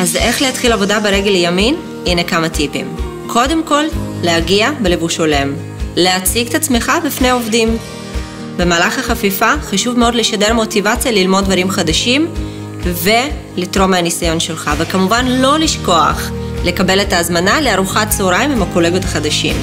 אז איך להתחיל עבודה ברגל ימין? הנה כמה טיפים. קודם כל, להגיע בלבוש הולם. להציג את עצמך בפני עובדים. במהלך החפיפה חשוב מאוד לשדר מוטיבציה ללמוד דברים חדשים ולתרום מהניסיון שלך, וכמובן לא לשכוח לקבל את ההזמנה לארוחת צהריים עם הקולגות החדשים.